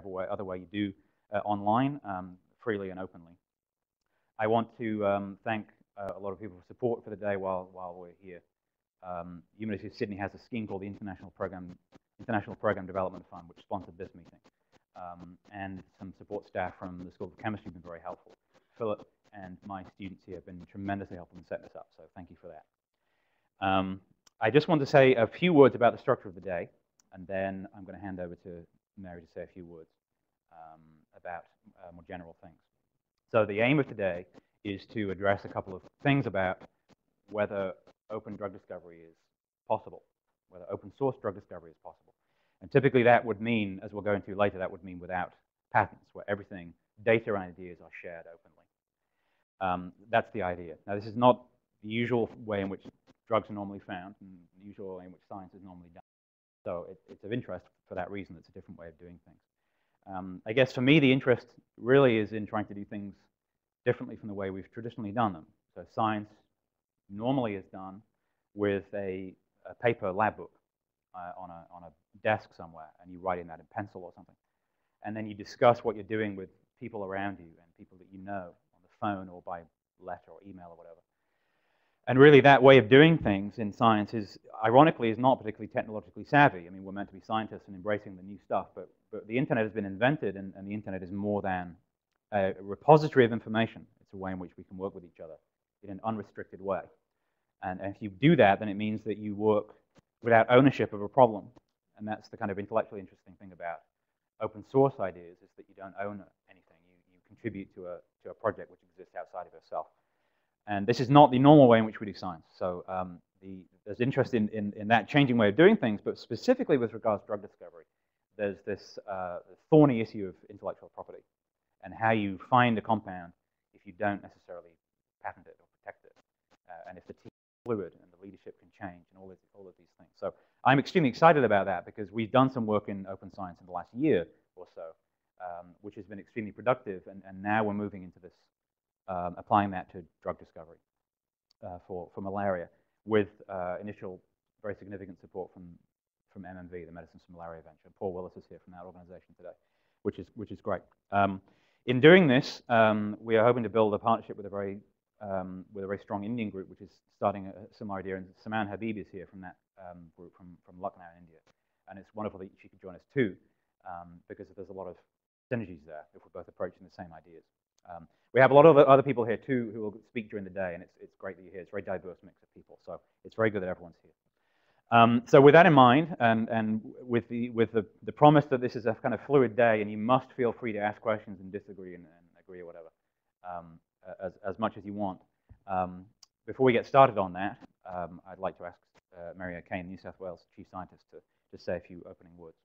whatever other way you do uh, online, um, freely and openly. I want to um, thank uh, a lot of people for support for the day while, while we're here. Um, University of Sydney has a scheme called the International Program, International Program Development Fund, which sponsored this meeting. Um, and some support staff from the School of Chemistry have been very helpful. Philip and my students here have been tremendously helpful in setting this up, so thank you for that. Um, I just want to say a few words about the structure of the day, and then I'm going to hand over to Mary to say a few words um, about uh, more general things. So the aim of today is to address a couple of things about whether open drug discovery is possible, whether open source drug discovery is possible. And typically that would mean, as we'll go into later, that would mean without patents, where everything, data and ideas are shared openly. Um, that's the idea. Now, this is not the usual way in which drugs are normally found, and the usual way in which science is normally done. So it, it's of interest for that reason. It's a different way of doing things. Um, I guess for me, the interest really is in trying to do things differently from the way we've traditionally done them. So science normally is done with a, a paper lab book uh, on, a, on a desk somewhere, and you write in that in pencil or something. And then you discuss what you're doing with people around you and people that you know on the phone or by letter or email or whatever. And really, that way of doing things in science is, ironically, is not particularly technologically savvy. I mean, we're meant to be scientists and embracing the new stuff, but, but the internet has been invented, and, and the internet is more than a repository of information. It's a way in which we can work with each other in an unrestricted way. And, and if you do that, then it means that you work without ownership of a problem. And that's the kind of intellectually interesting thing about open source ideas is that you don't own anything. You, you contribute to a, to a project which exists outside of yourself. And this is not the normal way in which we do science. So um, the, there's interest in, in, in, that changing way of doing things, but specifically with regards to drug discovery, there's this uh, thorny issue of intellectual property and how you find a compound if you don't necessarily patent it or protect it, uh, and if the team is fluid and the leadership can change and all of, all of these things. So I'm extremely excited about that because we've done some work in open science in the last year or so, um, which has been extremely productive, and, and now we're moving into this um, applying that to drug discovery uh, for, for malaria with uh, initial very significant support from, from MMV, the Medicines for Malaria Venture. Paul Willis is here from that organization today, which is, which is great. Um, in doing this, um, we are hoping to build a partnership with a very um, with a very strong Indian group, which is starting a similar idea. And Saman Habib is here from that um, group from, from Lucknow in India. And it's wonderful that she could join us too, um, because there's a lot of synergies there if we're both approaching the same ideas. Um, we have a lot of other people here too who will speak during the day, and it's, it's great that you're here. It's a very diverse mix of people, so it's very good that everyone's here. Um, so with that in mind, and, and with, the, with the, the promise that this is a kind of fluid day, and you must feel free to ask questions and disagree and, and agree or whatever, um, as, as much as you want. Um, before we get started on that, um, I'd like to ask uh, Mary O'Kane, New South Wales Chief Scientist, to just say a few opening words.